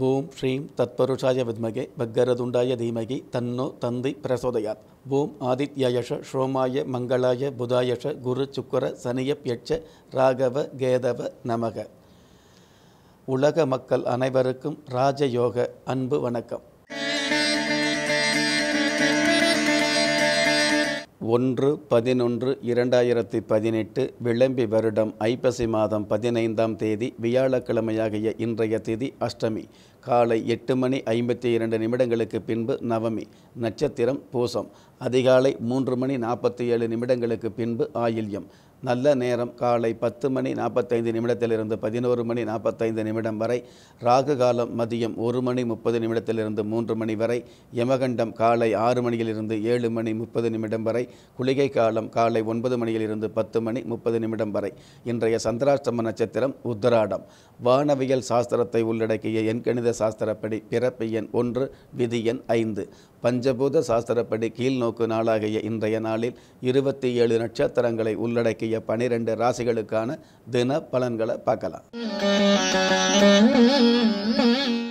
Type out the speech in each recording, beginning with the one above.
ஓம் ஸ்ரீம் தத்பருஷாய வித்மகே பக்கரதுண்டாய தீமகி தன்னோ தந்தி பிரசோதயாத் ஓம் ஆதித்யாயஷ ஸ்ரோமாய மங்களாய புதாயஷ குரு சுக்கர சனியப்யட்ச ராகவ கேதவ நமக உலக மக்கள் அனைவருக்கும் ராஜயோக அன்பு வணக்கம் ஒன்று பதினொன்று இரண்டாயிரத்தி பதினெட்டு விளம்பி வருடம் ஐப்பசி மாதம் பதினைந்தாம் தேதி வியாழக்கிழமையாகிய இன்றைய திதி அஷ்டமி காலை எட்டு மணி ஐம்பத்தி இரண்டு நிமிடங்களுக்கு பின்பு நவமி நட்சத்திரம் பூசம். அதிகாலை மூன்று மணி நாற்பத்தி ஏழு நிமிடங்களுக்கு பின்பு ஆயில்யம். நல்ல நேரம். காலை பத்து மணி நாற்பத்தைந்து நிமிடத்திலிருந்து பதினோரு மணி நாற்பத்தைந்து நிமிடம் வரை. ராகு காலம் மதியம் ஒரு மணி முப்பது நிமிடத்திலிருந்து மூன்று மணி வரை. யமகண்டம் காலை ஆறு மணியிலிருந்து ஏழு மணி முப்பது நிமிடம் வரை. குளிகை காலம் காலை ஒன்பது மணியிலிருந்து பத்து மணி முப்பது நிமிடம் வரை. இன்றைய சந்திராஷ்டம நட்சத்திரம் உத்தராடம். வானவியல் சாஸ்திரத்தை உள்ளடக்கிய எண்கணித சாஸ்திரப்படி பிறப்பு எண் ஒன்று விதி எண் ஐந்து. பஞ்சபூத சாஸ்திரப்படி கீழ்நோக்கு நாளாகிய இன்றைய நாளில் இருபத்தி ஏழு நட்சத்திரங்களை உள்ளடக்கிய பனிரெண்டு ராசிகளுக்கான தின பலன்களை பார்க்கலாம்.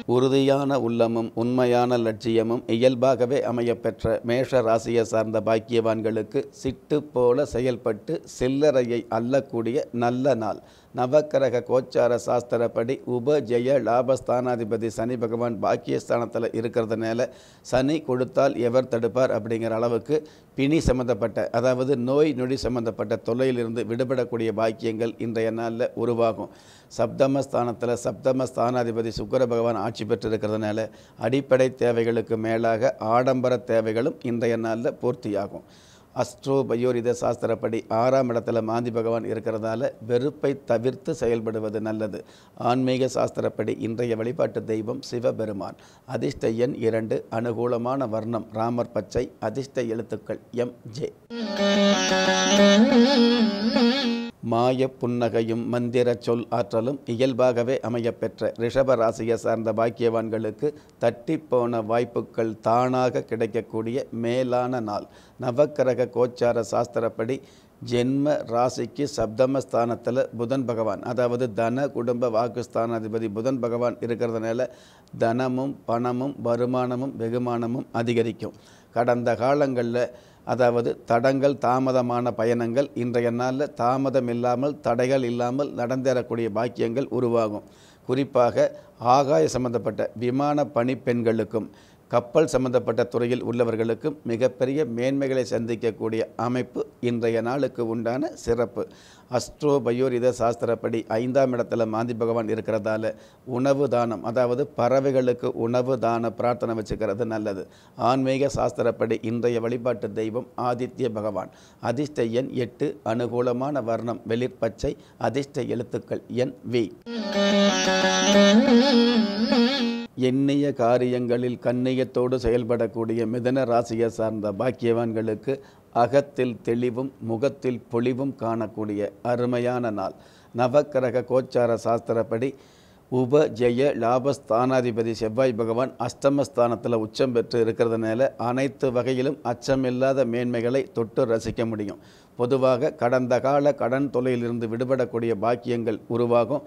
உறுதியான உள்ளமும் உண்மையான லட்சியமும் இயல்பாகவே அமையப்பெற்ற மேஷ ராசியை சார்ந்த பாக்கியவான்களுக்கு சிட்டு போல செயல்பட்டு சில்லறையை அள்ளக்கூடிய நல்ல நாள். நவக்கிரக கோச்சார சாஸ்திரப்படி உபஜெய லாபஸ்தானாதிபதி சனி பகவான் பாக்கியஸ்தானத்தில் இருக்கிறதுனால சனி கொடுத்தால் எவர் தடுப்பார் அப்படிங்கிற அளவுக்கு பிணி சம்பந்தப்பட்ட அதாவது நோய் நொடி சம்பந்தப்பட்ட தொல்லையிலிருந்து விடுபடக்கூடிய பாக்கியங்கள் இன்றைய நாளில் உருவாகும். சப்தமஸ்தானத்தில் சப்தமஸ்தானாதிபதி சுக்கர பகவான் ஆட்சி பெற்றிருக்கிறதுனால அடிப்படை தேவைகளுக்கு மேலாக ஆடம்பர தேவைகளும் இன்றைய நாளில் பூர்த்தியாகும். அஸ்ட்ரோ பயோரித சாஸ்திரப்படி ஆறாம் இடத்துல மாந்தி பகவான் இருக்கிறதால வெறுப்பை தவிர்த்து செயல்படுவது நல்லது. ஆன்மீக சாஸ்திரப்படி இன்றைய வழிபாட்டு தெய்வம் சிவபெருமான். அதிர்ஷ்ட எண் இரண்டு அனுகூலமான வர்ணம் ராமர் பச்சை அதிர்ஷ்ட எழுத்துக்கள் எம் ஜே. மாய புன்னகையும் மந்திர சொல் ஆற்றலும் இயல்பாகவே அமையப்பெற்ற ரிஷப ராசியை சார்ந்த பாக்கியவான்களுக்கு தட்டிப்போன வாய்ப்புகள் தானாக கிடைக்கக்கூடிய மேலான நாள். நவக்கிரக கோச்சார சாஸ்திரப்படி ஜென்ம ராசிக்கு சப்தமஸ்தானத்தில் புதன் பகவான். அதாவது தன குடும்ப வாக்குஸ்தானாதிபதி புதன் பகவான் இருக்கிறதுனால தனமும் பணமும் வருமானமும் வெகுமானமும் அதிகரிக்கும். கடந்த காலங்களில் அதாவது தடங்கள் தாமதமான பயணங்கள் இன்றைய நாளில் தாமதம் இல்லாமல் தடைகள் இல்லாமல் நடந்தேறக்கூடிய பாக்கியங்கள் உருவாகும். குறிப்பாக ஆகாய சம்பந்தப்பட்ட விமான பணிப்பெண்களுக்கும் கப்பல் சம்பந்தப்பட்ட துறையில் உள்ளவர்களுக்கும் மிகப்பெரிய மேன்மைகளை சந்திக்கக்கூடிய அமைப்பு இன்றைய நாளுக்கு உண்டான சிறப்பு. அஸ்ட்ரோ பயோரித சாஸ்திரப்படி ஐந்தாம் இடத்துல மாந்தி பகவான் இருக்கிறதால உணவு தானம் அதாவது பறவைகளுக்கு உணவு தான பிரார்த்தனை வச்சுக்கிறது நல்லது. ஆன்மீக சாஸ்திரப்படி இன்றைய வழிபாட்டு தெய்வம் ஆதித்ய பகவான். அதிர்ஷ்ட எண் எட்டு அனுகூலமான வர்ணம் வெளிர் பச்சை அதிர்ஷ்ட எழுத்துக்கள் என் வி. எண்ணிய காரியங்களில் கண்ணியத்தோடு செயல்படக்கூடிய மிதன ராசியை சார்ந்த பாக்கியவான்களுக்கு அகத்தில் தெளிவும் முகத்தில் பொலிவும் காணக்கூடிய அருமையான நாள். நவக்கிரக கோச்சார சாஸ்திரப்படி உப ஜெய லாபஸ்தானாதிபதி செவ்வாய் பகவான் அஷ்டமஸ்தானத்தில் உச்சம் பெற்று இருக்கிறதுனால அனைத்து வகையிலும் அச்சமில்லாத மேன்மைகளை தொட்டு ரசிக்க முடியும். பொதுவாக கடந்த கால கடன் தொலையிலிருந்து விடுபடக்கூடிய பாக்கியங்கள் உருவாகும்.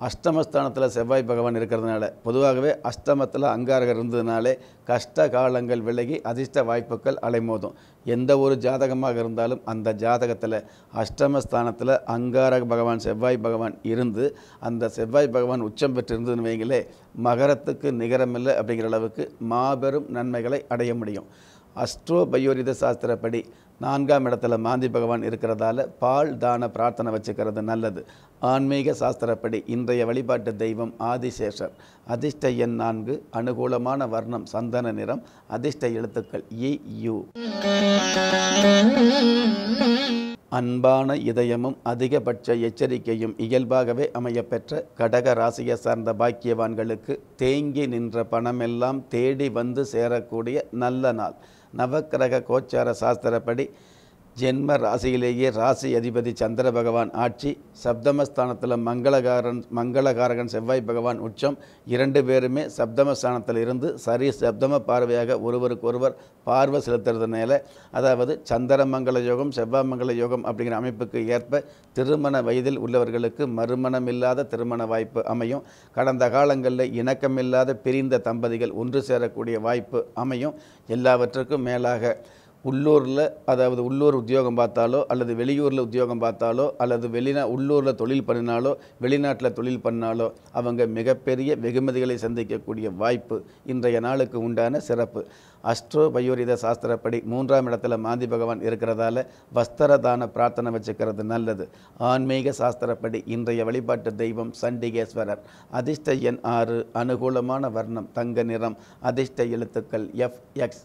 அஷ்டமஸ்தானத்தில் செவ்வாய் பகவான் இருக்கிறதுனால பொதுவாகவே அஷ்டமத்தில் அங்காரகர் இருந்ததுனாலே கஷ்ட காலங்கள் விலகி அதிர்ஷ்ட வாய்ப்புகள் அலைமோதும். எந்த ஒரு ஜாதகமாக இருந்தாலும் அந்த ஜாதகத்தில் அஷ்டமஸ்தானத்தில் அங்காரக பகவான் செவ்வாய் பகவான் இருந்து அந்த செவ்வாய் பகவான் உச்சம் பெற்றிருந்ததுன்னு வைங்களே மகரத்துக்கு நிகரமில்லை அப்படிங்கிற அளவுக்கு மாபெரும் நன்மைகளை அடைய முடியும். அஸ்ட்ரோ பயோரித சாஸ்திரப்படி நான்காம் இடத்துல மாந்தி பகவான் இருக்கிறதால பால் தான பிரார்த்தனை வச்சுக்கிறது நல்லது. ஆன்மீக சாஸ்திரப்படி இன்றைய வழிபாட்டு தெய்வம் ஆதிசேஷர். அதிர்ஷ்ட எண் நான்கு அனுகூலமான வர்ணம் சந்தன நிறம் அதிர்ஷ்ட எழுத்துக்கள் இ யு. அன்பான இதயமும் அதிகபட்ச எச்சரிக்கையும் இயல்பாகவே அமையப்பெற்ற கடக ராசியை சார்ந்த பாக்கியவான்களுக்கு தேங்கி நின்ற பணமெல்லாம் தேடி வந்து சேரக்கூடிய நல்ல நாள். நவக்கிரக கோச்சார சாஸ்திரப்படி ஜென்ம ராசியிலேயே ராசி அதிபதி சந்திர பகவான் ஆட்சி சப்தமஸ்தானத்தில் மங்களகாரன் மங்களகாரகன் செவ்வாய் பகவான் உச்சம். இரண்டு பேருமே சப்தமஸ்தானத்தில் இருந்து சரி சப்தம பார்வையாக ஒருவருக்கு ஒருவர் பார்வை செலுத்துறதுனால அதாவது சந்திர மங்கள யோகம் செவ்வாய் மங்கள யோகம் அப்படிங்கிற அமைப்புக்கு ஏற்ப திருமண வயதில் உள்ளவர்களுக்கு மறுமணம் இல்லாத திருமண வாய்ப்பு அமையும். கடந்த காலங்களில் இணக்கமில்லாத பிரிந்த தம்பதிகள் ஒன்று சேரக்கூடிய வாய்ப்பு அமையும். எல்லாவற்றுக்கும் மேலாக உள்ளூரில் அதாவது உள்ளூர் உத்தியோகம் பார்த்தாலோ அல்லது வெளியூரில் உத்தியோகம் பார்த்தாலோ அல்லது வெளிநா உள்ளூரில் தொழில் பண்ணினாலோ வெளிநாட்டில் தொழில் பண்ணாலோ அவங்க மிகப்பெரிய வெகுமதிகளை சந்திக்கக்கூடிய வாய்ப்பு இன்றைய நாளுக்கு உண்டான சிறப்பு. அஸ்ட்ரோ பயோரித சாஸ்திரப்படி மூன்றாம் இடத்துல மாந்தி பகவான் இருக்கிறதால வஸ்திரதான பிரார்த்தனை வச்சுக்கிறது நல்லது. ஆன்மீக சாஸ்திரப்படி இன்றைய வழிபாட்டு தெய்வம் சண்டிகேஸ்வரர். அதிர்ஷ்ட எண் ஆறு அனுகூலமான வர்ணம் தங்க நிறம் அதிர்ஷ்ட எழுத்துக்கள் எஃப் எக்ஸ்.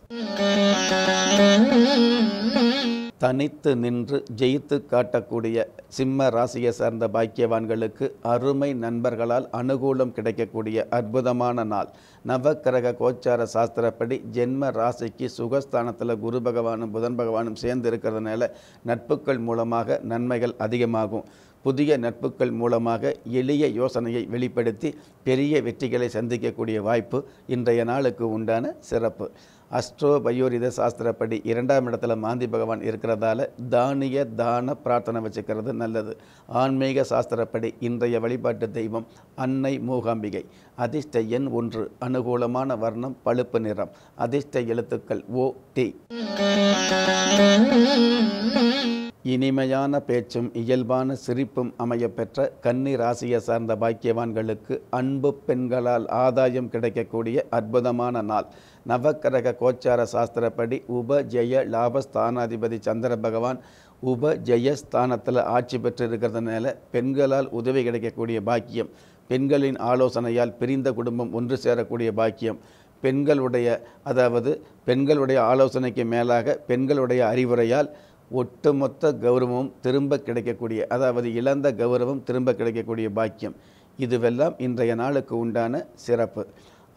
தனித்து நின்று ஜெயித்து காட்டக்கூடிய சிம்ம ராசியை சார்ந்த பாக்கியவான்களுக்கு அருமை நண்பர்களால் அனுகூலம் கிடைக்கக்கூடிய அற்புதமான நாள். நவக்கிரக கோச்சார சாஸ்திரப்படி ஜென்ம ராசிக்கு சுகஸ்தானத்தில் குரு பகவானும் புதன் பகவானும் சேர்ந்து இருக்கிறதுனால நட்புகள் மூலமாக நன்மைகள் அதிகமாகும். புதிய நட்புகள் மூலமாக எளிய யோசனையை வெளிப்படுத்தி பெரிய வெற்றிகளை சந்திக்கக்கூடிய வாய்ப்பு இன்றைய நாளுக்கு உண்டான சிறப்பு. அஸ்ட்ரோ பயோரித சாஸ்திரப்படி இரண்டாம் இடத்துல மாந்தி பகவான் இருக்கிறதால தானிய தான பிரார்த்தனை வச்சுக்கிறது நல்லது. ஆன்மீக சாஸ்திரப்படி இன்றைய வழிபாட்டு தெய்வம் அன்னை மூகாம்பிகை. அதிர்ஷ்ட எண் ஒன்று. அனுகூலமான வர்ணம் பழுப்பு நிறம். அதிர்ஷ்ட எழுத்துக்கள் ஓ டி. இனிமையான பேச்சும் இயல்பான சிரிப்பும் அமையப்பெற்ற கன்னி ராசியை சார்ந்த பாக்கியவான்களுக்கு அன்பு பெண்களால் ஆதாயம் கிடைக்கக்கூடிய அற்புதமான நாள். நவக்கிரக கோச்சார சாஸ்திரப்படி உப ஜெய லாபஸ்தானாதிபதி சந்திர பகவான் உப ஜெயஸ்தானத்தில் ஆட்சி பெற்று இருக்கிறதுனால பெண்களால் உதவி கிடைக்கக்கூடிய பாக்கியம். பெண்களின் ஆலோசனையால் பிரிந்த குடும்பம் ஒன்று சேரக்கூடிய பாக்கியம். பெண்களுடைய அதாவது பெண்களுடைய ஆலோசனைக்கு மேலாக பெண்களுடைய அறிவுரையால் ஒட்டுமொத்த கௌரவமும் திரும்ப கிடைக்கக்கூடிய அதாவது இழந்த கௌரவம் திரும்ப கிடைக்கக்கூடிய பாக்கியம். இதுவெல்லாம் இன்றைய நாளுக்கு உண்டான சிறப்பு.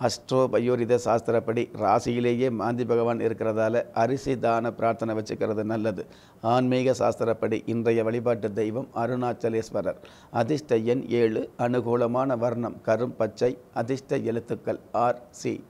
அஸ்ட்ரோ பயோரித சாஸ்திரப்படி ராசியிலேயே மாந்தி பகவான் இருக்கிறதால அரிசி தான பிரார்த்தனை வச்சுக்கிறது நல்லது. ஆன்மீக சாஸ்திரப்படி இன்றைய வழிபாட்டு தெய்வம் அருணாச்சலேஸ்வரர். அதிர்ஷ்ட எண் ஏழு அனுகூலமான வர்ணம் கரும் பச்சை அதிர்ஷ்ட எழுத்துக்கள் ஆர் சி.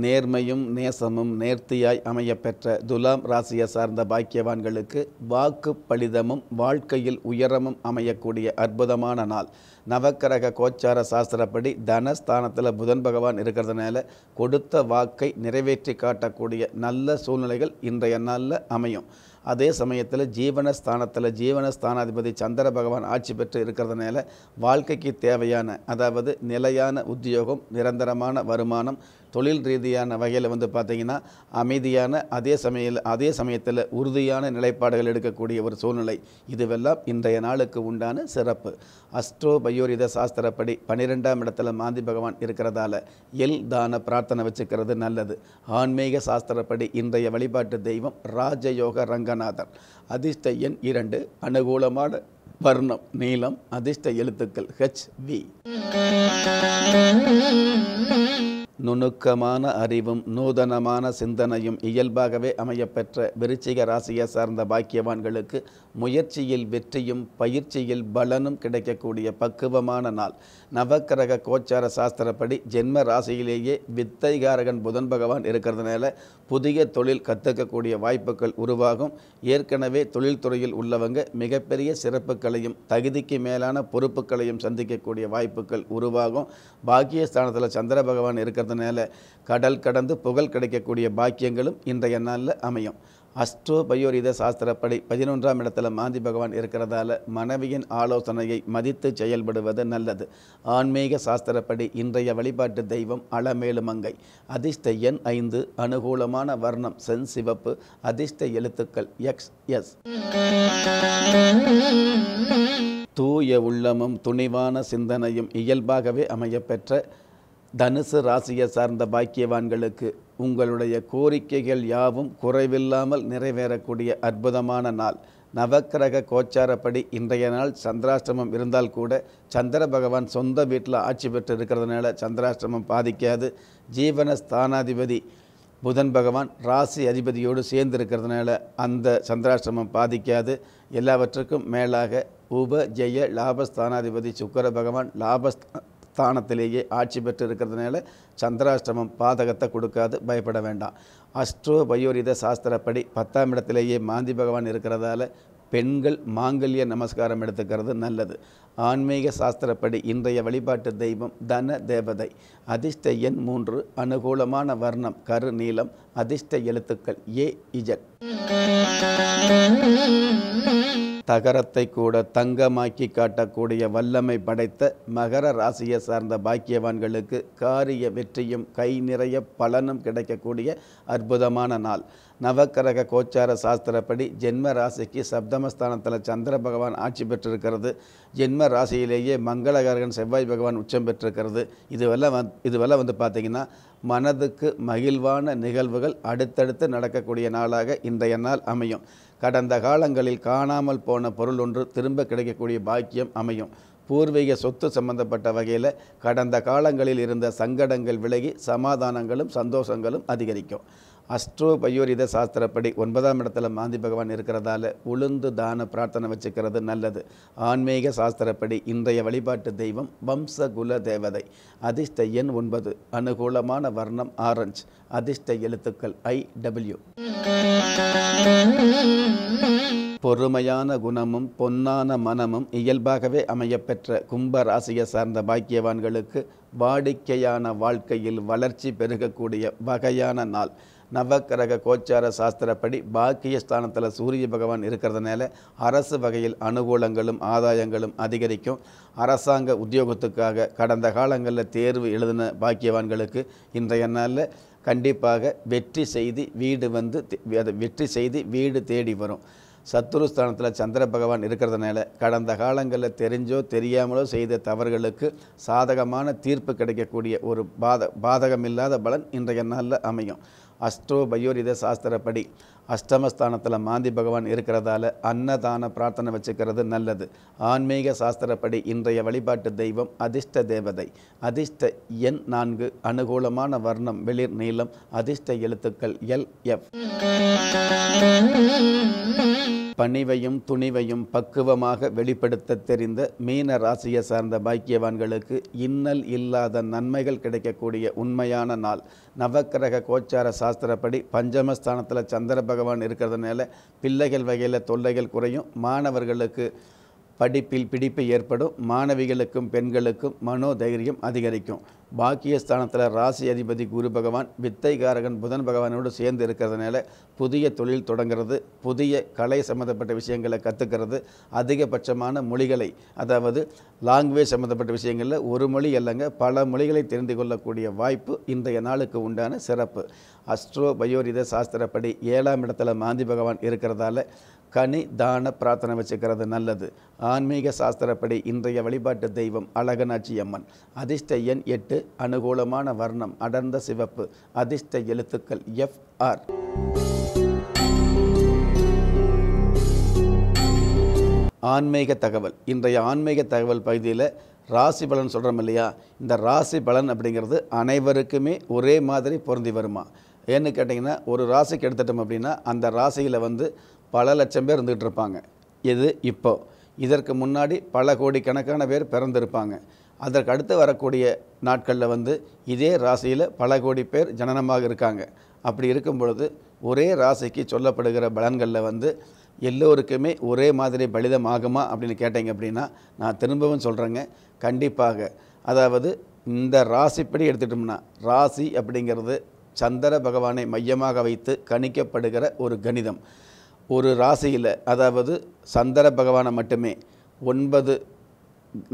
நேர்மையும் நேசமும் நேர்த்தியாய் அமையப்பெற்ற துலாம் ராசியை சார்ந்த பாக்கியவான்களுக்கு வாக்கு பலிதமும் வாழ்க்கையில் உயரமும் அமையக்கூடிய அற்புதமான நாள். நவக்கிரக கோச்சார சாஸ்திரப்படி தனஸ்தானத்தில் புதன் பகவான் இருக்கிறதுனால கொடுத்த வாக்கை நிறைவேற்றி காட்டக்கூடிய நல்ல சூழ்நிலைகள் இன்றைய நாளில் அமையும். அதே சமயத்தில் ஜீவனஸ்தானத்தில் ஜீவனஸ்தானாதிபதி சந்திர பகவான் ஆட்சி பெற்று இருக்கிறதுனால வாழ்க்கைக்கு தேவையான அதாவது நிலையான உத்தியோகம் நிரந்தரமான வருமானம் தொழில் ரீதியான வகையில் வந்து பார்த்திங்கன்னா அமைதியான அதே சமையல் அதே சமயத்தில் உறுதியான நிலைப்பாடுகள் எடுக்கக்கூடிய ஒரு சூழ்நிலை. இதுவெல்லாம் இன்றைய நாளுக்கு உண்டான சிறப்பு. அஸ்ட்ரோ பயோரித சாஸ்திரப்படி பன்னிரெண்டாம் இடத்துல மாந்தி பகவான் இருக்கிறதால எல் தான பிரார்த்தனை வச்சுக்கிறது நல்லது. ஆன்மீக சாஸ்திரப்படி இன்றைய வழிபாட்டு தெய்வம் ராஜயோக ரங்கநாதர். அதிர்ஷ்ட எண் இரண்டு அனுகூலமான வர்ணம் நீளம் அதிர்ஷ்ட எழுத்துக்கள் ஹெச் வி நுணுக்கமான அறிவும் நூதனமான சிந்தனையும் இயல்பாகவே அமையப்பெற்ற விருச்சிக ராசியை சார்ந்த பாக்கியவான்களுக்கு முயற்சியில் வெற்றியும் பயிற்சியில் பலனும் கிடைக்கக்கூடிய பக்குவமான நாள். நவக்கிரக கோச்சார சாஸ்திரப்படி ஜென்ம ராசியிலேயே வித்தைகாரகன் புதன் பகவான் இருக்கிறதுனால புதிய தொழில் கற்றுக்கக்கூடிய வாய்ப்புகள் உருவாகும். ஏற்கனவே தொழில்துறையில் உள்ளவங்க மிகப்பெரிய சிறப்புகளையும் தகுதிக்கு மேலான பொறுப்புகளையும் சந்திக்கக்கூடிய வாய்ப்புகள் உருவாகும். பாக்கியஸ்தானத்தில் சந்திர பகவான் இருக்கிறதுனால கடல் கடந்து புகழ் கிடைக்கக்கூடிய பாக்கியங்களும் இன்றைய நாளில் அமையும். அஸ்ட்ரோ பயோரித சாஸ்திரப்படி பதினொன்றாம் இடத்துல மாந்தி பகவான் இருக்கிறதால மனைவியின் ஆலோசனையை மதித்து செயல்படுவது நல்லது. ஆன்மீக சாஸ்திரப்படி இன்றைய வழிபாட்டு தெய்வம் அளமேலுமங்கை அதிர்ஷ்ட எண் ஐந்து அனுகூலமான வர்ணம் சென் சிவப்பு அதிர்ஷ்ட எழுத்துக்கள் எக்ஸ் எஸ். தூய உள்ளமும் துணிவான சிந்தனையும் இயல்பாகவே அமையப்பெற்ற தனுசு ராசியை சார்ந்த பாக்கியவான்களுக்கு உங்களுடைய கோரிக்கைகள் யாவும் குறைவில்லாமல் நிறைவேறக்கூடிய அற்புதமான நாள். நவக்கிரக கோச்சாரப்படி இன்றைய நாள் சந்திராஷ்டிரமம் இருந்தால் கூட சந்திர பகவான் சொந்த வீட்டில் ஆட்சி பெற்று இருக்கிறதுனால சந்திராஷ்டிரமம் பாதிக்காது. ஜீவன ஸ்தானாதிபதி புதன் பகவான் ராசி அதிபதியோடு சேர்ந்து இருக்கிறதுனால அந்த சந்திராஷ்டிரமம் பாதிக்காது. எல்லாவற்றுக்கும் மேலாக உப ஜெய லாபஸ்தானாதிபதி சுக்கர பகவான் ஸ்தானத்திலேயே ஆட்சி பெற்று இருக்கிறதுனால சந்திராஷ்டிரமம் பாதகத்தை கொடுக்காது பயப்பட வேண்டாம். அஷ்டோ பயோரித சாஸ்திரப்படி பத்தாம் இடத்திலேயே மாந்தி பகவான் இருக்கிறதால பெண்கள் மாங்கல்ய நமஸ்காரம் எடுத்துக்கிறது நல்லது. ஆன்மீக சாஸ்திரப்படி இன்றைய வழிபாட்டு தெய்வம் தன தேவதை. அதிர்ஷ்ட எண் மூன்று அனுகூலமான வர்ணம் கரு நீளம் அதிர்ஷ்ட எழுத்துக்கள் ஏ இஜட். தகரத்தை கூட தங்கமாக்கி காட்டக்கூடிய வல்லமை படைத்த மகர ராசியை சார்ந்த பாக்கியவான்களுக்கு காரிய வெற்றியும் கை நிறைய பலனும் கிடைக்கக்கூடிய அற்புதமான நாள். நவக்கரக கோச்சார சாஸ்திரப்படி ஜென்ம ராசிக்கு சப்தமஸ்தானத்தில் சந்திர பகவான் ஆட்சி பெற்றிருக்கிறது. ஜென்ம ராசியிலேயே மங்களகரகன் செவ்வாய் பகவான் உச்சம் பெற்றிருக்கிறது. இதுவெல்லாம் வந் இதுவெல்லாம் வந்து பார்த்திங்கன்னா மனதுக்கு மகிழ்வான நிகழ்வுகள் அடுத்தடுத்து நடக்கக்கூடிய நாளாக இன்றைய நாள் அமையும். கடந்த காலங்களில் காணாமல் போன பொருள் ஒன்று திரும்ப கிடைக்கக்கூடிய பாக்கியம் அமையும். பூர்வீக சொத்து சம்பந்தப்பட்ட வகையில் கடந்த காலங்களில் இருந்த சங்கடங்கள் விலகி சமாதானங்களும் சந்தோஷங்களும் அதிகரிக்கும். அஸ்ட்ரோ பயோரித சாஸ்திரப்படி ஒன்பதாம் இடத்துல மாந்தி பகவான் இருக்கிறதால உளுந்து தான பிரார்த்தனை வச்சுக்கிறது நல்லது. ஆன்மீக சாஸ்திரப்படி இன்றைய வழிபாட்டு தெய்வம் வம்சகுல தேவதை. அதிர்ஷ்ட எண் ஒன்பது. அனுகூலமான வர்ணம் ஆரஞ்சு. அதிர்ஷ்ட எழுத்துக்கள் ஐ டபிள்யூ பொறுமையான குணமும் பொன்னான மனமும் இயல்பாகவே அமையப்பெற்ற கும்ப ராசியை சார்ந்த பாக்கியவான்களுக்கு வாடிக்கையான வாழ்க்கையில் வளர்ச்சி பெருகக்கூடிய வகையான நாள். நவக்கிரக கோச்சார சாஸ்திரப்படி பாக்கிய ஸ்தானத்தில் சூரிய பகவான் இருக்கிறதுனால அரசு வகையில் அனுகூலங்களும் ஆதாயங்களும் அதிகரிக்கும். அரசாங்க உத்தியோகத்துக்காக கடந்த காலங்களில் தேர்வு எழுதின பாக்கியவான்களுக்கு இன்றைய நாளில் கண்டிப்பாக வெற்றி செய்து வீடு வந்து அதை வெற்றி செய்து வீடு தேடி வரும். சத்துருஸ்தானத்தில் சந்திர பகவான் இருக்கிறதுனால கடந்த காலங்களில் தெரிஞ்சோ தெரியாமலோ செய்த தவறுகளுக்கு சாதகமான தீர்ப்பு கிடைக்கக்கூடிய ஒரு பாத பாதகமில்லாத பலன் இன்றைய நாளில் அமையும். அஸ்ட்ரோ பயோரித சாஸ்திரப்படி அஷ்டமஸ்தானத்தில் மாந்தி பகவான் இருக்கிறதால அன்னதான பிரார்த்தனை வச்சுக்கிறது நல்லது. ஆன்மீக சாஸ்திரப்படி இன்றைய வழிபாட்டு தெய்வம் அதிர்ஷ்ட தேவதை. அதிர்ஷ்ட எண் நான்கு அனுகூலமான வர்ணம் வெளிர் நீளம் அதிர்ஷ்ட எழுத்துக்கள் எல் எஃப். பணிவையும் துணிவையும் பக்குவமாக வெளிப்படுத்த தெரிந்த மீன ராசியை சார்ந்த பாக்கியவான்களுக்கு இன்னல் இல்லாத நன்மைகள் கிடைக்கக்கூடிய உண்மையான நாள். நவக்கிரக கோச்சார சாஸ்திரப்படி பஞ்சமஸ்தானத்தில் சந்திர பகவான் இருக்கிறதுனால பிள்ளைகள் வகையில் தொல்லைகள் குறையும். மாணவர்களுக்கு படிப்பில் பிடிப்பு ஏற்படும். மாணவிகளுக்கும் பெண்களுக்கும் மனோதைரியம் அதிகரிக்கும். பாக்கியஸ்தானத்தில் ராசி அதிபதி குரு பகவான் வித்தைகாரகன் புதன் பகவானோடு சேர்ந்து இருக்கிறதுனால புதிய தொழில் தொடங்குறது புதிய கலை சம்மந்தப்பட்ட விஷயங்களை கற்றுக்கிறது அதிகபட்சமான மொழிகளை அதாவது லாங்குவேஜ் சம்மந்தப்பட்ட விஷயங்களில் ஒரு மொழி அல்லங்க பல மொழிகளை தெரிந்து கொள்ளக்கூடிய வாய்ப்பு இன்றைய நாளுக்கு உண்டான சிறப்பு. அஸ்ட்ரோ பயோரித சாஸ்திரப்படி ஏழாம் இடத்துல மாந்தி பகவான் இருக்கிறதால கனி தான பிரார்த்தனை வச்சுக்கிறது நல்லது. ஆன்மீக சாஸ்திரப்படி இன்றைய வழிபாட்டு தெய்வம் அழகனாட்சி அம்மன். அதிர்ஷ்ட எண் எட்டு அனுகூலமான வர்ணம் அடர்ந்த சிவப்பு. அதிர்ஷ்ட எழுத்துக்கள் எஃப் ஆர். ஆன்மீக தகவல். இன்றைய ஆன்மீக தகவல் பகுதியில் ராசி பலன் சொல்கிறோம் இல்லையா? இந்த ராசி பலன் அப்படிங்கிறது அனைவருக்குமே ஒரே மாதிரி பொருந்தி வருமா? ஏன்னு கேட்டிங்கன்னா ஒரு ராசிக்கு எடுத்துட்டோம் அப்படின்னா அந்த ராசியில் வந்து பல லட்சம் பேர் இருந்துகிட்டு இருப்பாங்க. இது இப்போ. இதற்கு முன்னாடி பல கோடிக்கணக்கான பேர் பிறந்திருப்பாங்க. அதற்கு அடுத்து வரக்கூடிய நாட்களில் வந்து இதே ராசியில் பல கோடி பேர் ஜனனமாக இருக்காங்க. அப்படி இருக்கும் பொழுது ஒரே ராசிக்கு சொல்லப்படுகிற பலன்களில் வந்து எல்லோருக்குமே ஒரே மாதிரி பலிதம் ஆகுமா அப்படின்னு கேட்டீங்க அப்படின்னா நான் திரும்பவும் சொல்கிறேங்க கண்டிப்பாக. அதாவது இந்த ராசிப்படி எடுத்துட்டோம்னா ராசி அப்படிங்கிறது சந்திர பகவானை மையமாக வைத்து கணிக்கப்படுகிற ஒரு கணிதம். ஒரு ராசியில் அதாவது சந்திர பகவானை மட்டுமே ஒன்பது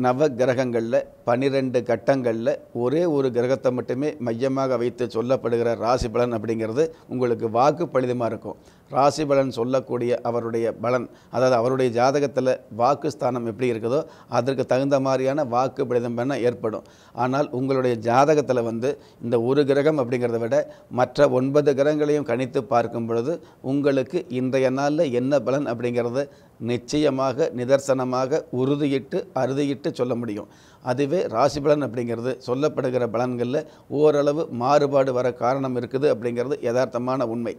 நவ கிரகங்களில் பன்னிரெண்டு கட்டங்களில் ஒரே ஒரு கிரகத்தை மட்டுமே மையமாக வைத்து சொல்லப்படுகிற ராசி பலன் அப்படிங்கிறது உங்களுக்கு வாக்கு பலிதமாக இருக்கும். ராசி பலன் சொல்லக்கூடிய அவருடைய பலன் அதாவது அவருடைய ஜாதகத்தில் வாக்கு ஸ்தானம் எப்படி இருக்குதோ அதற்கு தகுந்த மாதிரியான வாக்கு பலிதம் வேணால் ஏற்படும். ஆனால் உங்களுடைய ஜாதகத்தில் வந்து இந்த ஒரு கிரகம் அப்படிங்கிறத விட மற்ற ஒன்பது கிரகங்களையும் கணித்து பார்க்கும் பொழுது உங்களுக்கு இன்றைய நாளில் என்ன பலன் அப்படிங்கிறது நிச்சயமாக நிதர்சனமாக உறுதியிட்டு அறுதியிட்டு சொல்ல முடியும். அதுவே ராசி பலன் அப்படிங்கிறது சொல்லப்படுகிற பலன்களில் ஓரளவு மாறுபாடு வர காரணம் இருக்குது அப்படிங்கிறது யதார்த்தமான உண்மை.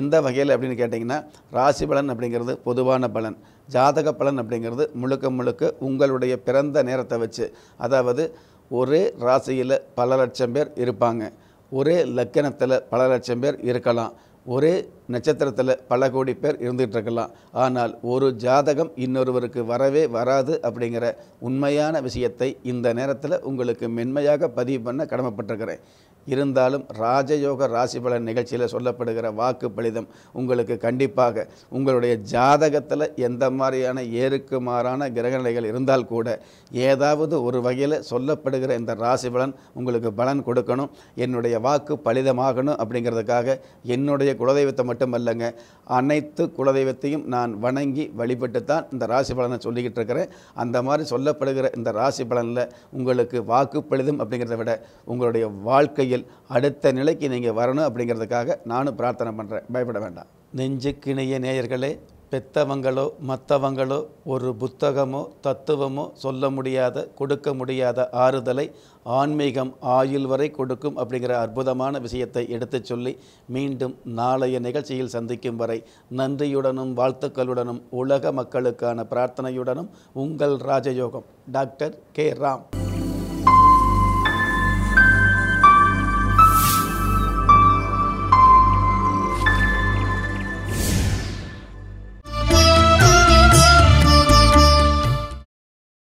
எந்த வகையில் அப்படின்னு கேட்டிங்கன்னா ராசி பலன் அப்படிங்கிறது பொதுவான பலன். ஜாதக பலன் அப்படிங்கிறது முழுக்க முழுக்க உங்களுடைய பிறந்த நேரத்தை வச்சு. அதாவது ஒரே ராசியில் பல லட்சம் பேர் இருப்பாங்க. ஒரே லக்கணத்தில் பல லட்சம் பேர் இருக்கலாம். ஒரே நட்சத்திரத்தில் பல கோடி பேர் இருந்துகிட்ருக்கலாம் ஆனால் ஒரு ஜாதகம் இன்னொருவருக்கு வரவே வராது அப்படிங்கிற உண்மையான விஷயத்தை இந்த நேரத்தில் உங்களுக்கு மென்மையாக பதிவு பண்ண கடமைப்பட்டிருக்கிறேன். இருந்தாலும் ராஜயோக ராசி பலன் நிகழ்ச்சியில் சொல்லப்படுகிற வாக்கு பலிதம் உங்களுக்கு கண்டிப்பாக உங்களுடைய ஜாதகத்தில் எந்த மாதிரியான ஏருக்கு மாறான கிரகநிலைகள் இருந்தால் கூட ஏதாவது ஒரு வகையில் சொல்லப்படுகிற இந்த ராசி பலன் உங்களுக்கு பலன் கொடுக்கணும் என்னுடைய வாக்கு பலிதமாகணும் அப்படிங்கிறதுக்காக என்னுடைய குலதெய்வத்தை மட்டுமல்லங்க அனைத்து குலதெய்வத்தையும் நான் வணங்கி வழிபட்டு தான் இந்த ராசி பலனை சொல்லிக்கிட்டு இருக்கிறேன். அந்த மாதிரி சொல்லப்படுகிற இந்த ராசி பலனில் உங்களுக்கு வாக்கு பலிதம் அப்படிங்கிறத விட உங்களுடைய வாழ்க்கையில் அடுத்த நிலைக்கு நீங்கள் வரணும் அப்படிங்கிறதுக்காக நானும் பிரார்த்தனை பண்ணுறேன் பயப்பட வேண்டாம். நெஞ்சுக்கிணைய நேயர்களே பெத்தவங்களோ மற்றவங்களோ ஒரு புத்தகமோ தத்துவமோ சொல்ல முடியாத கொடுக்க முடியாத ஆறுதலை ஆன்மீகம் ஆயுள் வரை கொடுக்கும் அப்படிங்கிற அற்புதமான விஷயத்தை எடுத்துச் சொல்லி மீண்டும் நாளைய நிகழ்ச்சியில் சந்திக்கும் வரை நன்றியுடனும் வாழ்த்துக்களுடனும் உலக மக்களுக்கான பிரார்த்தனையுடனும் உங்கள் ராஜயோகம். Doctor K. ராம்.